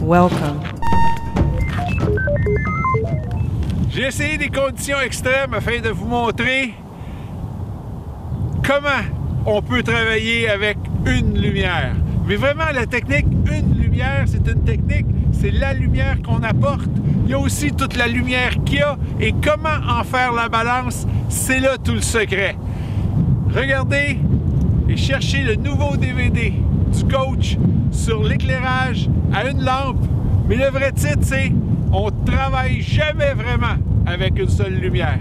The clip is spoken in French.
Welcome. J'ai essayé des conditions extrêmes afin de vous montrer comment on peut travailler avec une lumière. Mais vraiment, la technique une lumière, c'est une technique, c'est la lumière qu'on apporte. Il y a aussi toute la lumière qu'il y a et comment en faire la balance, c'est là tout le secret. Regardez et cherchez le nouveau DVD du coach sur l'éclairage à une lampe. Mais le vrai titre, c'est On travaille jamais vraiment avec une seule lumière.